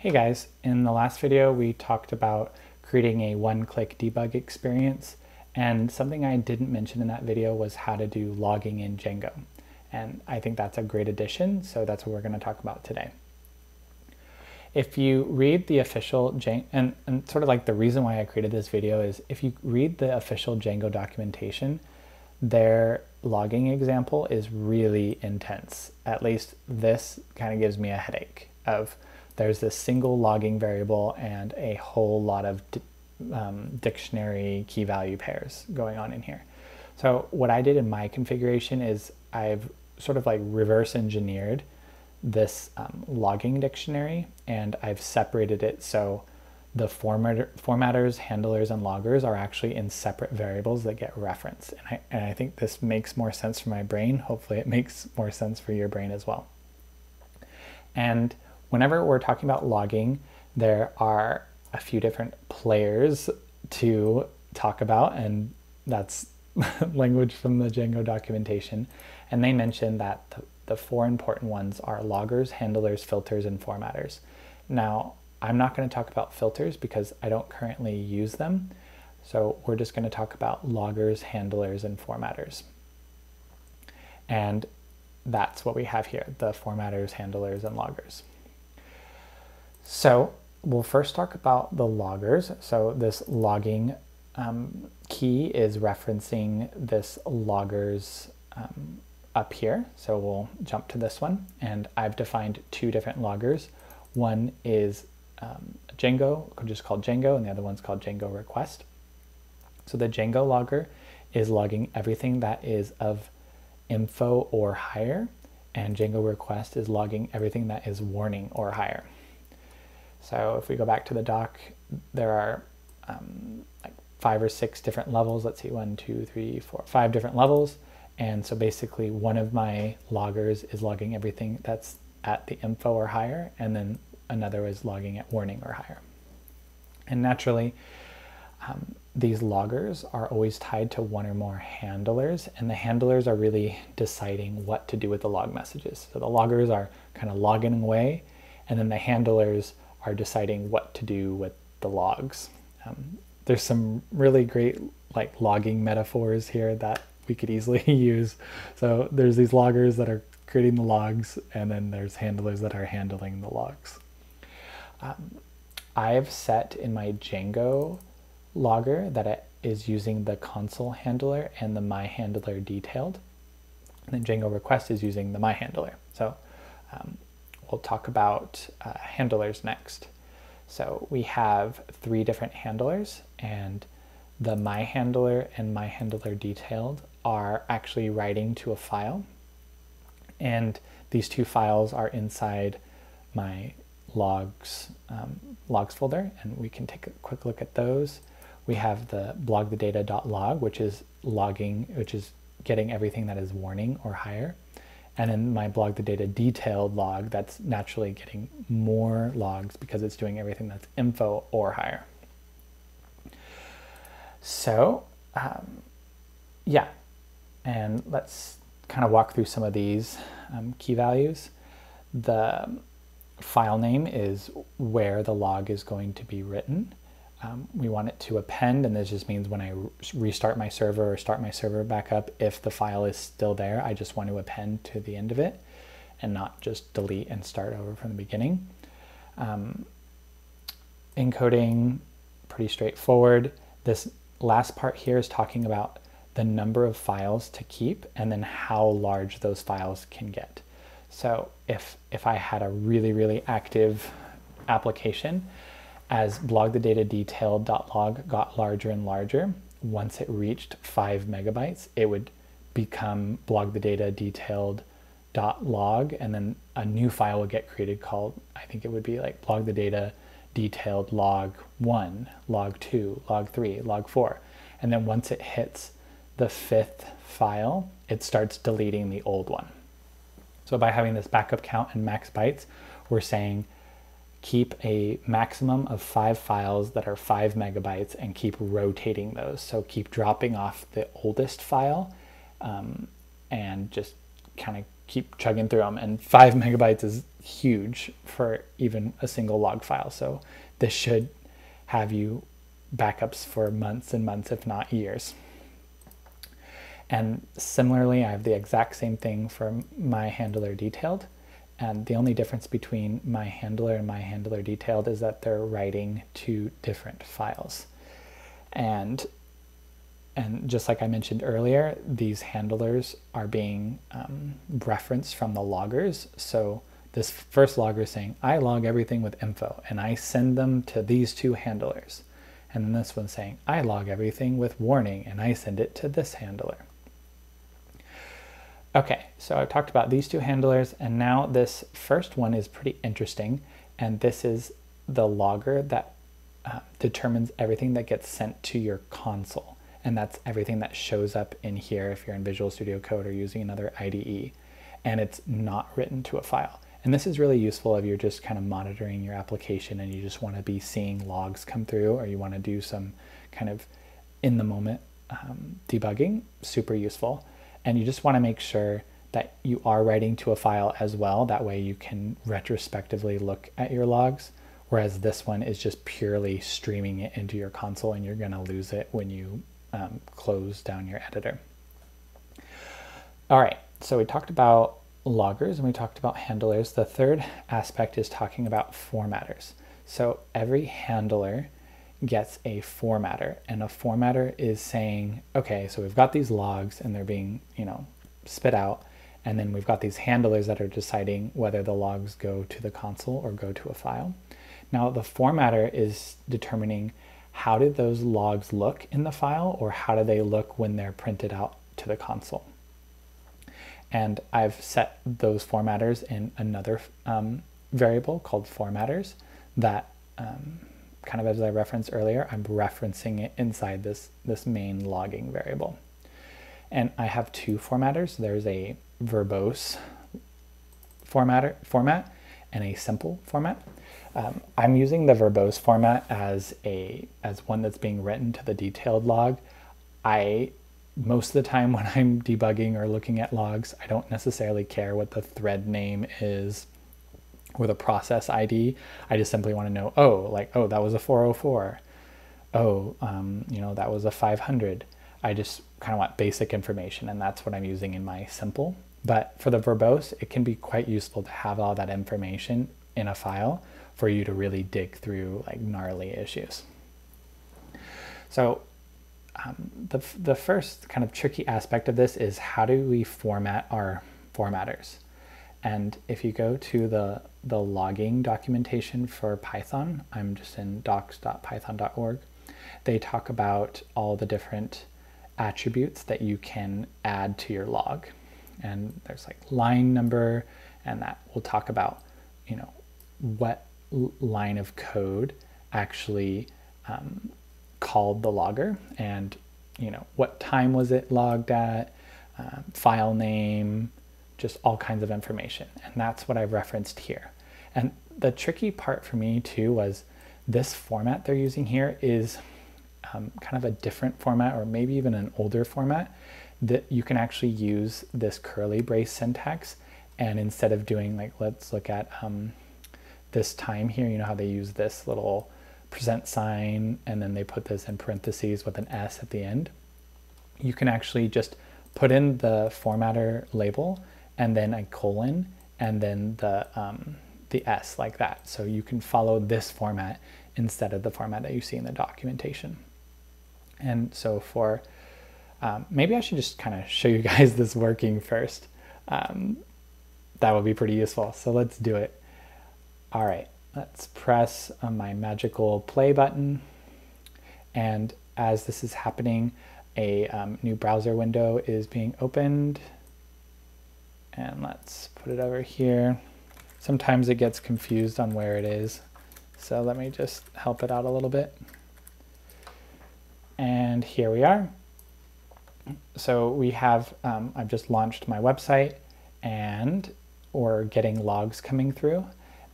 Hey guys, in the last video we talked about creating a one-click debug experience and something I didn't mention in that video was how to do logging in Django. And I think that's a great addition, so that's what we're going to talk about today. If you read the official Django, and, and sort of like the reason why I created this video is if you read the official Django documentation, their logging example is really intense. At least this kind of gives me a headache of there's this single logging variable and a whole lot of um, dictionary key value pairs going on in here. So what I did in my configuration is I've sort of like reverse engineered this um, logging dictionary and I've separated it so the formatter, formatters, handlers, and loggers are actually in separate variables that get referenced. And I, and I think this makes more sense for my brain. Hopefully it makes more sense for your brain as well. And whenever we're talking about logging, there are a few different players to talk about, and that's language from the Django documentation. And they mention that the, the four important ones are loggers, handlers, filters, and formatters. Now, I'm not going to talk about filters because I don't currently use them. So we're just going to talk about loggers, handlers, and formatters. And that's what we have here, the formatters, handlers, and loggers. So we'll first talk about the loggers. So this logging um, key is referencing this loggers um, up here. So we'll jump to this one. And I've defined two different loggers. One is um, Django, just called Django, and the other one's called Django request. So the Django logger is logging everything that is of info or higher, and Django request is logging everything that is warning or higher. So if we go back to the doc, there are um, like five or six different levels. Let's see, one, two, three, four, five different levels. And so basically one of my loggers is logging everything that's at the info or higher, and then another is logging at warning or higher. And naturally, um, these loggers are always tied to one or more handlers, and the handlers are really deciding what to do with the log messages. So the loggers are kind of logging away, and then the handlers are deciding what to do with the logs. Um, there's some really great like logging metaphors here that we could easily use. So there's these loggers that are creating the logs, and then there's handlers that are handling the logs. Um, I've set in my Django logger that it is using the console handler and the my handler detailed. And then Django request is using the my handler. So um, we'll talk about uh, handlers next. So we have three different handlers and the my handler and my handler detailed are actually writing to a file. And these two files are inside my logs um, logs folder and we can take a quick look at those. We have the blogthedata.log which is logging, which is getting everything that is warning or higher and in my blog the data detailed log that's naturally getting more logs because it's doing everything that's info or higher. So um, yeah. And let's kind of walk through some of these um, key values. The file name is where the log is going to be written um, we want it to append, and this just means when I restart my server or start my server back up, if the file is still there, I just want to append to the end of it and not just delete and start over from the beginning. Um, encoding, pretty straightforward. This last part here is talking about the number of files to keep and then how large those files can get. So if, if I had a really, really active application, as blog the data detailed.log got larger and larger, once it reached five megabytes, it would become blog the data detailed.log, and then a new file would get created called, I think it would be like blog the data detailed log one, log two, log three, log four. And then once it hits the fifth file, it starts deleting the old one. So by having this backup count and max bytes, we're saying keep a maximum of five files that are five megabytes and keep rotating those. So keep dropping off the oldest file um, and just kind of keep chugging through them. And five megabytes is huge for even a single log file. So this should have you backups for months and months, if not years. And similarly, I have the exact same thing for my handler detailed. And the only difference between my handler and my handler detailed is that they're writing to different files. And and just like I mentioned earlier, these handlers are being um, referenced from the loggers. So this first logger is saying, I log everything with info and I send them to these two handlers. And then this one's saying, I log everything with warning and I send it to this handler. Okay, so I've talked about these two handlers and now this first one is pretty interesting. And this is the logger that uh, determines everything that gets sent to your console. And that's everything that shows up in here if you're in Visual Studio Code or using another IDE. And it's not written to a file. And this is really useful if you're just kind of monitoring your application and you just want to be seeing logs come through or you want to do some kind of in the moment um, debugging, super useful. And you just want to make sure that you are writing to a file as well. That way you can retrospectively look at your logs. Whereas this one is just purely streaming it into your console and you're going to lose it when you um, close down your editor. All right, so we talked about loggers and we talked about handlers. The third aspect is talking about formatters. So every handler gets a formatter and a formatter is saying, okay, so we've got these logs and they're being, you know, spit out. And then we've got these handlers that are deciding whether the logs go to the console or go to a file. Now the formatter is determining how did those logs look in the file or how do they look when they're printed out to the console. And I've set those formatters in another um, variable called formatters that um, kind of as I referenced earlier, I'm referencing it inside this, this main logging variable. And I have two formatters. There's a verbose formatter, format and a simple format. Um, I'm using the verbose format as a as one that's being written to the detailed log. I most of the time when I'm debugging or looking at logs, I don't necessarily care what the thread name is or a process ID. I just simply want to know, oh, like, oh, that was a 404. Oh, um, you know, that was a 500. I just kind of want basic information, and that's what I'm using in my simple. But for the verbose, it can be quite useful to have all that information in a file for you to really dig through like gnarly issues. So um, the, the first kind of tricky aspect of this is how do we format our formatters? And if you go to the, the logging documentation for Python, I'm just in docs.python.org, they talk about all the different attributes that you can add to your log. And there's like line number, and that will talk about, you know, what line of code actually um, called the logger and you know what time was it logged at uh, file name just all kinds of information and that's what i've referenced here and the tricky part for me too was this format they're using here is um, kind of a different format or maybe even an older format that you can actually use this curly brace syntax and instead of doing like let's look at um, this time here, you know how they use this little percent sign and then they put this in parentheses with an S at the end. You can actually just put in the formatter label and then a colon and then the, um, the S like that. So you can follow this format instead of the format that you see in the documentation. And so for, um, maybe I should just kind of show you guys this working first. Um, that would be pretty useful. So let's do it. All right, let's press my magical play button. And as this is happening, a um, new browser window is being opened. And let's put it over here. Sometimes it gets confused on where it is. So let me just help it out a little bit. And here we are. So we have, um, I've just launched my website and we're getting logs coming through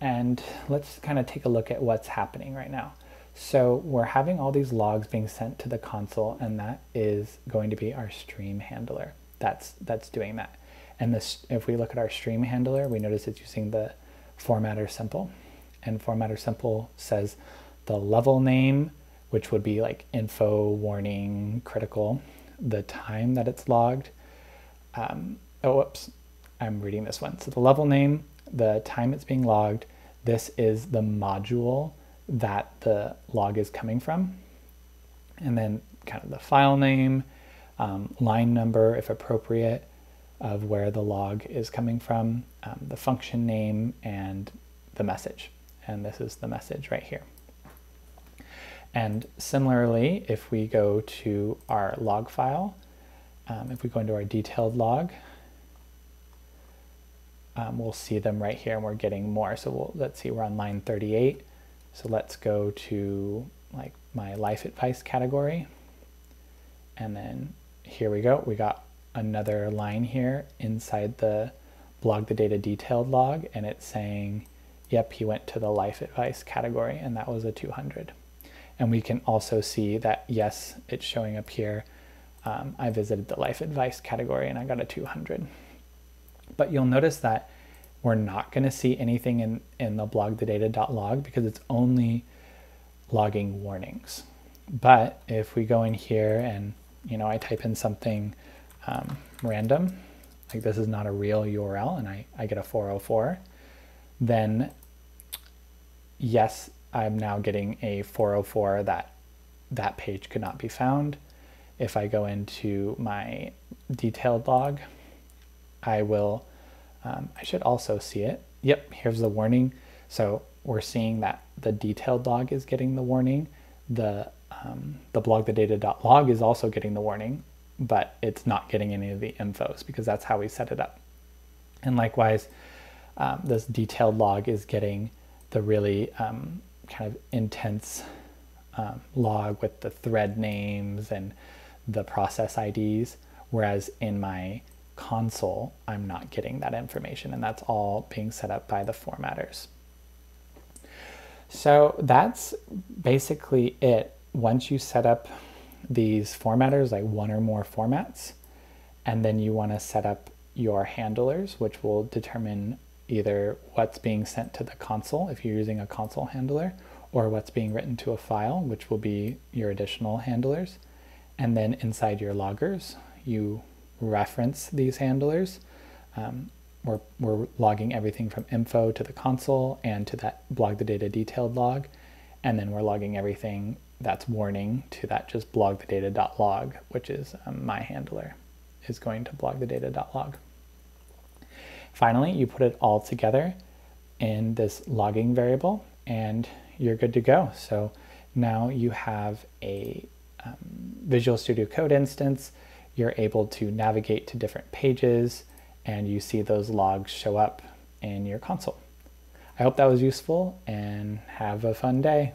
and let's kind of take a look at what's happening right now. So we're having all these logs being sent to the console and that is going to be our stream handler. That's, that's doing that. And this, if we look at our stream handler, we notice it's using the formatter simple. And formatter simple says the level name, which would be like info, warning, critical, the time that it's logged. Um, oh, whoops, I'm reading this one. So the level name, the time it's being logged, this is the module that the log is coming from. And then kind of the file name, um, line number, if appropriate, of where the log is coming from, um, the function name, and the message. And this is the message right here. And similarly, if we go to our log file, um, if we go into our detailed log, um, we'll see them right here and we're getting more. So we'll, let's see, we're on line 38. So let's go to like my life advice category. And then here we go. We got another line here inside the blog the data detailed log and it's saying, yep, he went to the life advice category and that was a 200. And we can also see that, yes, it's showing up here. Um, I visited the life advice category and I got a 200. But you'll notice that we're not going to see anything in, in the blog the data.log because it's only logging warnings. But if we go in here and, you know, I type in something um, random, like this is not a real URL and I, I get a 404, then yes, I'm now getting a 404 that that page could not be found. If I go into my detailed log, I will, um, I should also see it. Yep, here's the warning. So we're seeing that the detailed log is getting the warning. The, um, the blog the data.log is also getting the warning, but it's not getting any of the infos because that's how we set it up. And likewise, um, this detailed log is getting the really um, kind of intense um, log with the thread names and the process IDs, whereas in my console, I'm not getting that information, and that's all being set up by the formatters. So that's basically it. Once you set up these formatters, like one or more formats, and then you want to set up your handlers, which will determine either what's being sent to the console if you're using a console handler, or what's being written to a file, which will be your additional handlers. And then inside your loggers, you reference these handlers. Um, we're, we're logging everything from info to the console and to that blog the data detailed log. And then we're logging everything that's warning to that just blog the data.log, which is um, my handler is going to blog the data.log. Finally, you put it all together in this logging variable and you're good to go. So now you have a um, Visual Studio Code instance you're able to navigate to different pages and you see those logs show up in your console. I hope that was useful and have a fun day.